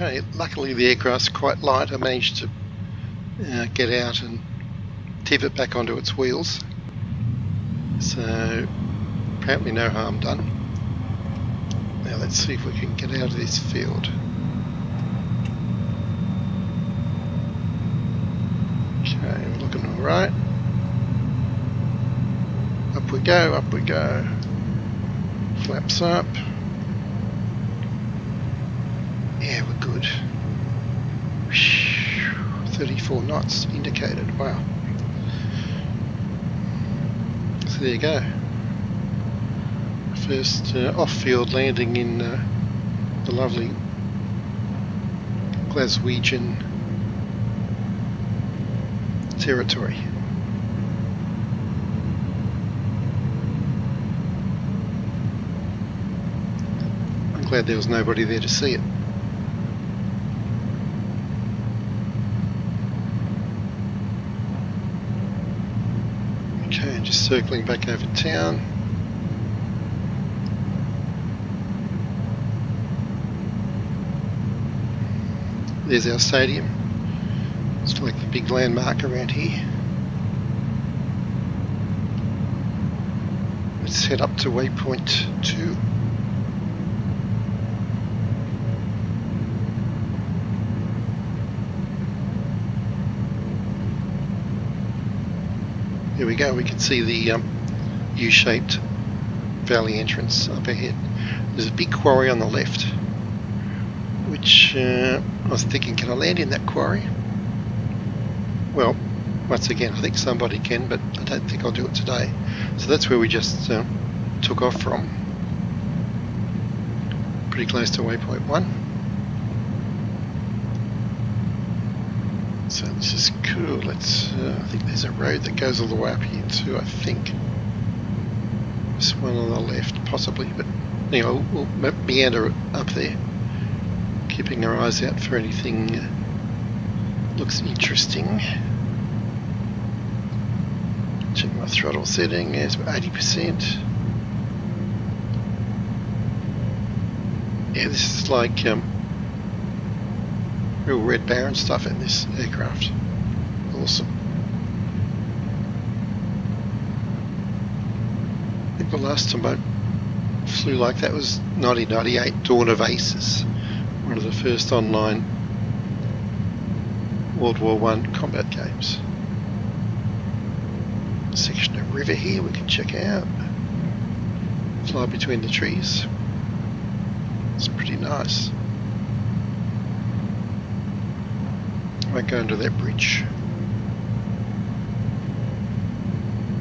Okay, luckily the aircraft's quite light. I managed to uh, get out and tip it back onto its wheels. So apparently no harm done. Now let's see if we can get out of this field. Okay, we're looking alright. Up we go, up we go. Flaps up. Yeah, we're good. 34 knots indicated, wow. So there you go. First uh, off-field landing in uh, the lovely Glaswegian territory. I'm glad there was nobody there to see it. Okay, just circling back over town. There's our stadium. It's like the big landmark around here. Let's head up to waypoint 2. Here we go, we can see the um, U-shaped valley entrance up ahead. There's a big quarry on the left, which uh, I was thinking, can I land in that quarry? Well, once again, I think somebody can, but I don't think I'll do it today. So that's where we just uh, took off from. Pretty close to waypoint 1. So this is cool. Let's. Uh, I think there's a road that goes all the way up here too. I think. This one on the left, possibly, but anyway, we'll meander up there, keeping our eyes out for anything looks interesting. Check my throttle setting. There's 80%. Yeah, this is like. Um, real Red Baron stuff in this aircraft. Awesome. I think the last time I flew like that was 1998 Dawn of Aces, one of the first online World War One combat games. Section of river here we can check out. Fly between the trees. It's pretty nice. I go under that bridge.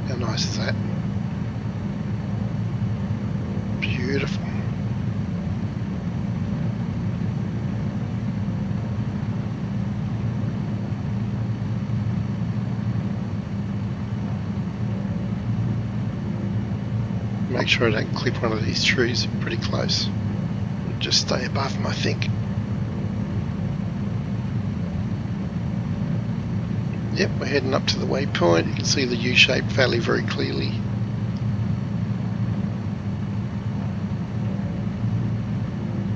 How nice is that? Beautiful. Make sure I don't clip one of these trees pretty close. Just stay above them, I think. Yep, we're heading up to the waypoint. You can see the U-shaped valley very clearly.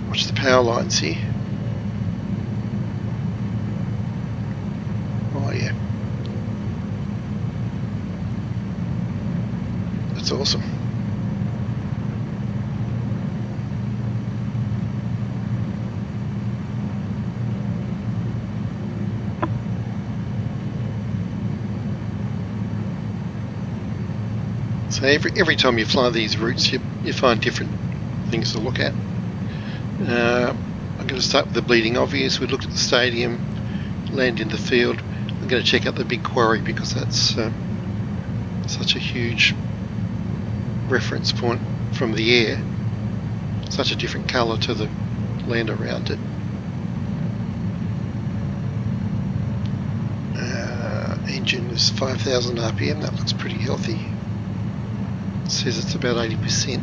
Watch the power lines here. Oh yeah. That's awesome. So every, every time you fly these routes, you, you find different things to look at. Uh, I'm going to start with the bleeding obvious. We looked at the stadium, land in the field. I'm going to check out the big quarry because that's uh, such a huge reference point from the air. Such a different colour to the land around it. Uh, engine is 5,000 RPM. That looks pretty healthy says it's about 80%.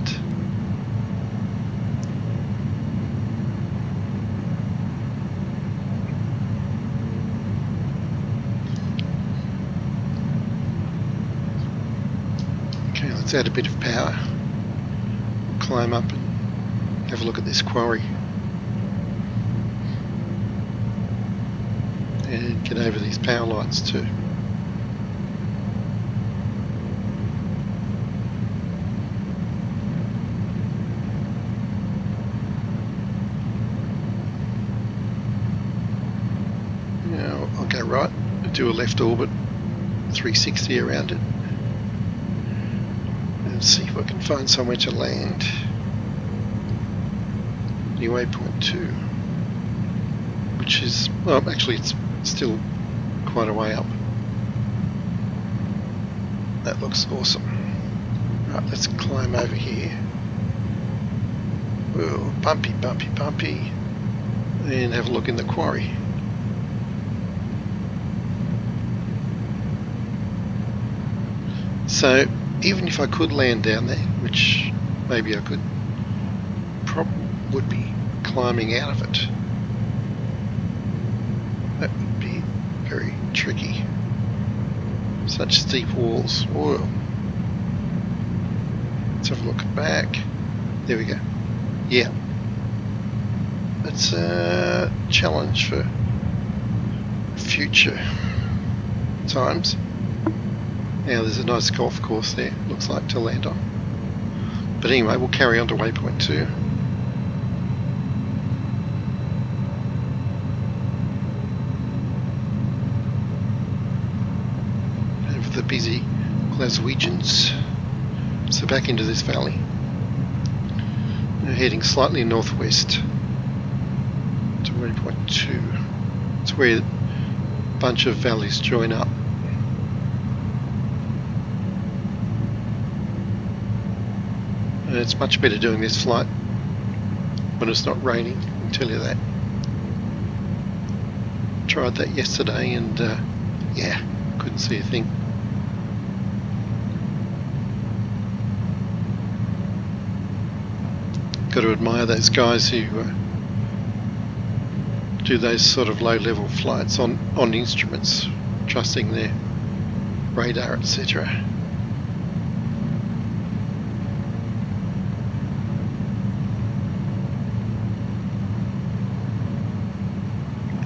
Okay, let's add a bit of power. Climb up and have a look at this quarry. and get over these power lights too. Now I'll go right and do a left orbit 360 around it and see if I can find somewhere to land. New waypoint 2 which is, well actually it's still quite a way up. That looks awesome. Right, let's climb over here. Whoa, bumpy, bumpy, bumpy. And have a look in the quarry. So even if I could land down there, which maybe I could, prob would be climbing out of it. That would be very tricky. Such steep walls. Whoa. Let's have a look back. There we go. Yeah. That's a challenge for future times. Now there's a nice golf course there, looks like, to land on. But anyway, we'll carry on to waypoint 2. Over the busy Glaswegians. So back into this valley. We're heading slightly northwest to waypoint 2. It's where a bunch of valleys join up. And it's much better doing this flight when it's not raining, I can tell you that. Tried that yesterday and uh, yeah, couldn't see a thing. Got to admire those guys who uh, do those sort of low level flights on, on instruments, trusting their radar, etc.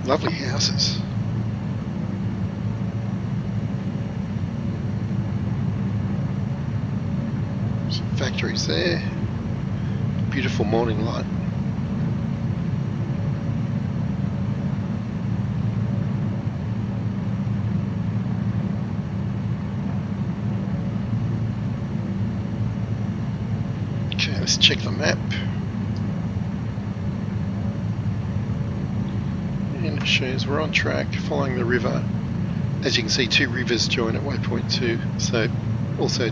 Lovely houses. Some factories there. Beautiful morning light. Okay, let's check the map. And it we're on track, following the river. As you can see, two rivers join at waypoint 2, so also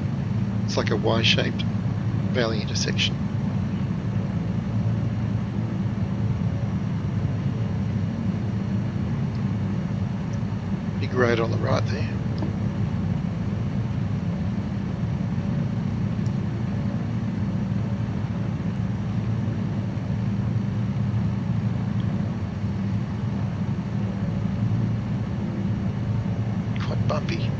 it's like a Y-shaped valley intersection. Big road on the right there. Quite bumpy.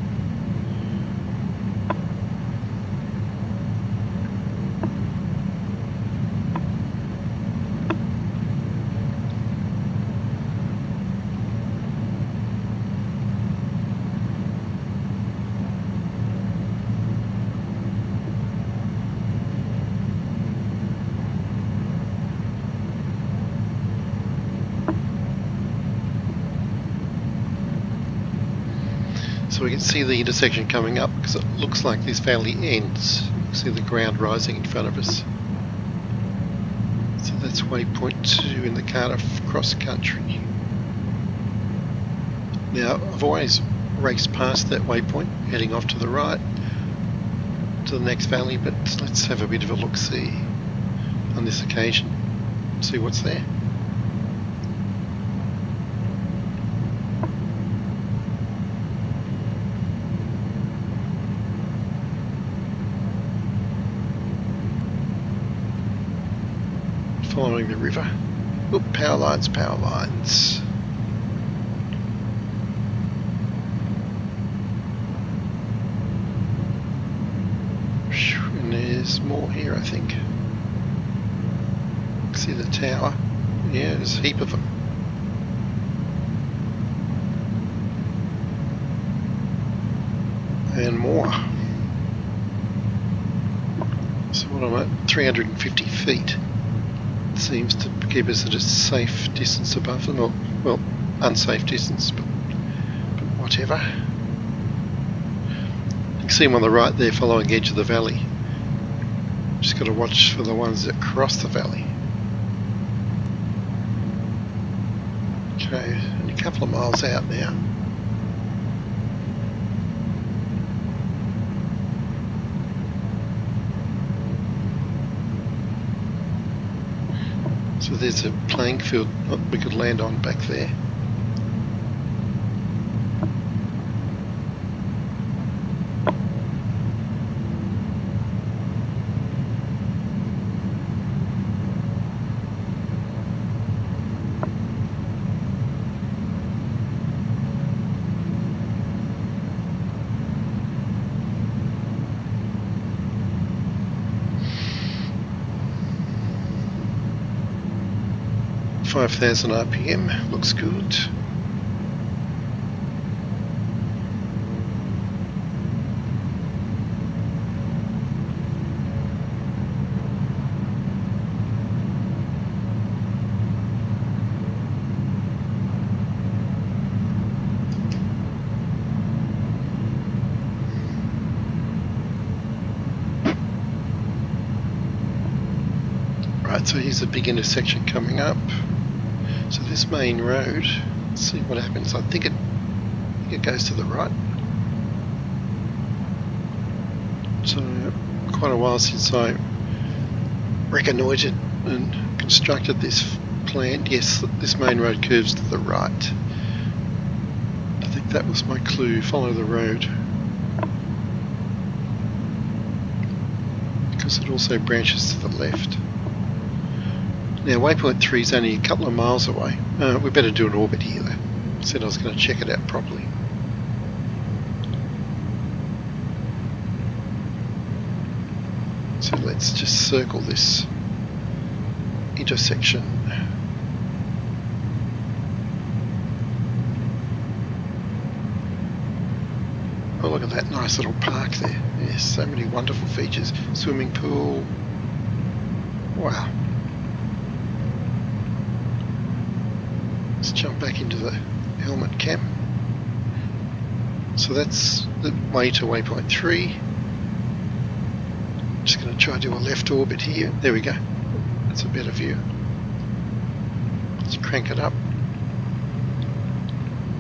So we can see the intersection coming up because it looks like this valley ends. You can see the ground rising in front of us. So that's waypoint 2 in the Cardiff cross country. Now I've always raced past that waypoint heading off to the right to the next valley but let's have a bit of a look see on this occasion. See what's there. following the river. Oop, power lines, power lines. And there's more here, I think. See the tower? Yeah, there's a heap of them. And more. So what am I? 350 feet seems to keep us at a safe distance above them, or well, unsafe distance, but, but whatever. You can see them on the right there, following edge of the valley. Just got to watch for the ones that cross the valley. Okay, only a couple of miles out now. So there's a playing field we could land on back there. Five thousand RPM looks good. Right, so here's a big intersection coming up. So this main road, let's see what happens. I think it, I think it goes to the right. So quite a while since I reconnoitred and constructed this plan. Yes, this main road curves to the right. I think that was my clue, follow the road. Because it also branches to the left. Now waypoint 3 is only a couple of miles away. Uh, we better do an orbit here though. Said I was going to check it out properly. So let's just circle this intersection. Oh look at that nice little park there. Yes, so many wonderful features. Swimming pool. Wow. Let's jump back into the helmet cam. So that's the way to waypoint 3. Just going to try to do a left orbit here. There we go. That's a better view. Let's crank it up.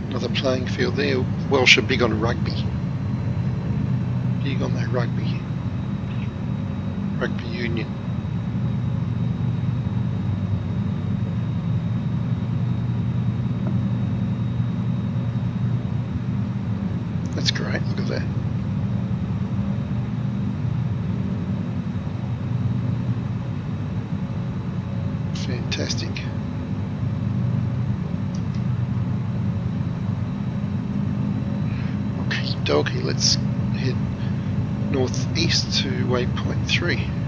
Another playing field there. Welsh are big on rugby. Big on their rugby. Rugby union. That's great, look at that. Fantastic. Okay, doggy, let's head northeast to waypoint 3.